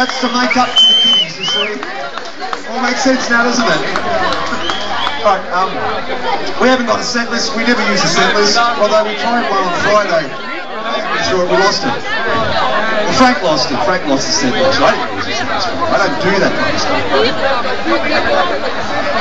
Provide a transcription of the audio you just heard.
That's to make up for the kiddies, you see. All makes sense now, doesn't it? Right, um, we haven't got a set list. We never use a set list, although we tried one on Friday. I'm sure we lost it. Well, Frank lost it. Frank lost the set list. I didn't use a set list. I don't do that kind of stuff.